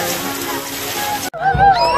Oh,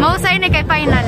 Mau saya ini kayak final.